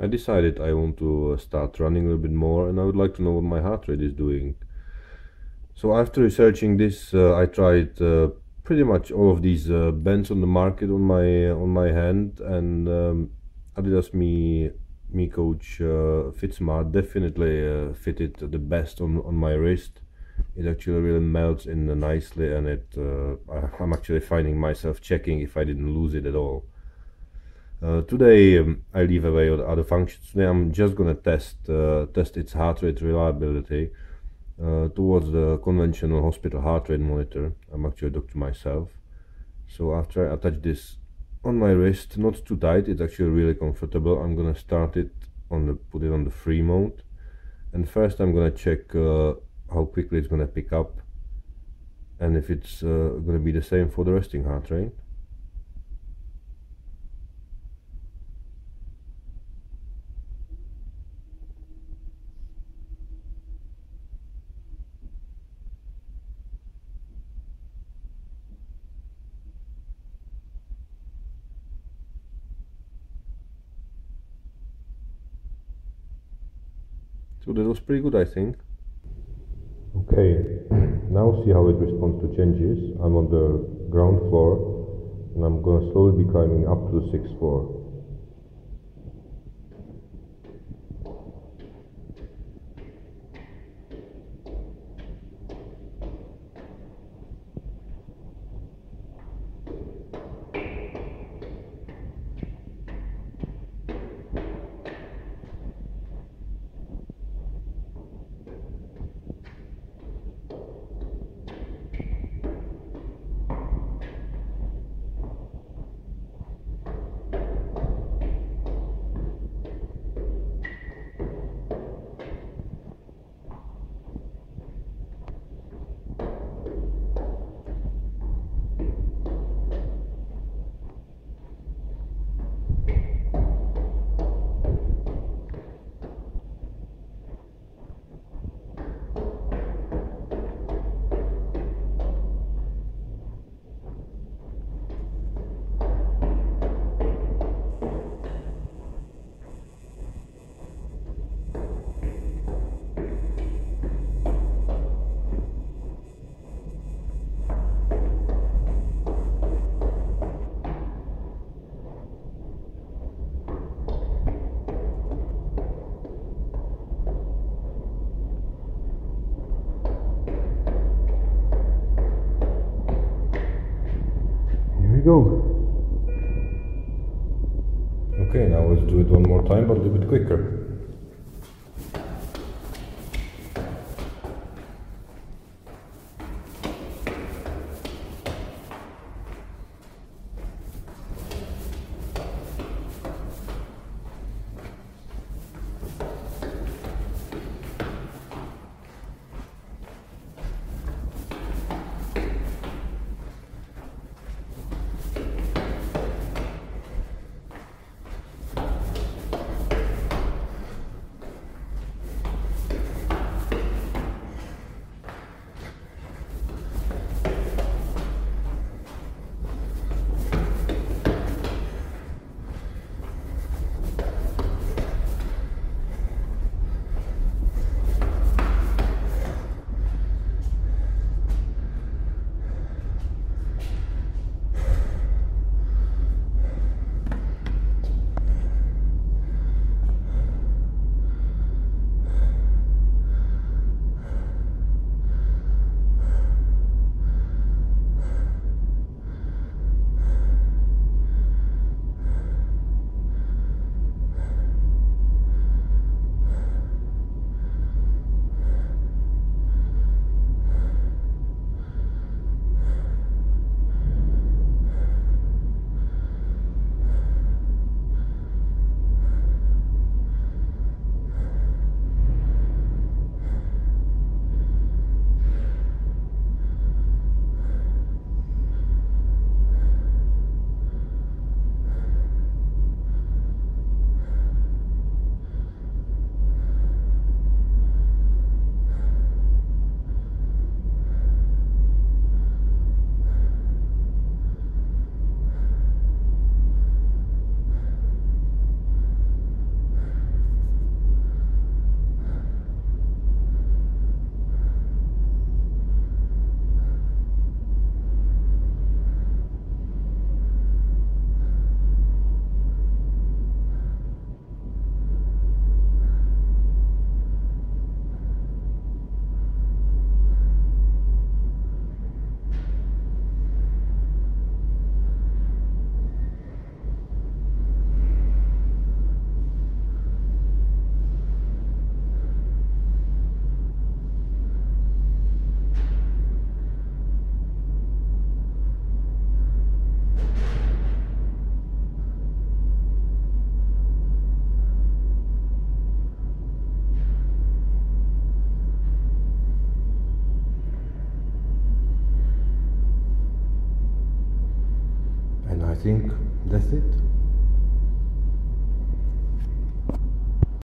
I decided I want to start running a little bit more and I would like to know what my heart rate is doing. So after researching this, uh, I tried uh, pretty much all of these uh, bands on the market on my on my hand and um, Adidas Me miCoach uh, FitSmart definitely uh, fitted the best on, on my wrist. It actually really melts in nicely and it uh, I'm actually finding myself checking if I didn't lose it at all. Uh, today um, I leave away the other functions. Today I'm just gonna test uh, test its heart rate reliability uh, towards the conventional hospital heart rate monitor. I'm actually a doctor myself. So after I attach this on my wrist, not too tight, it's actually really comfortable. I'm gonna start it on the put it on the free mode, and first I'm gonna check uh, how quickly it's gonna pick up, and if it's uh, gonna be the same for the resting heart rate. So that was pretty good, I think. Okay, now see how it responds to changes. I'm on the ground floor and I'm gonna slowly be climbing up to the sixth floor. Go. Okay, now let's do it one more time, but a little bit quicker. Think that's it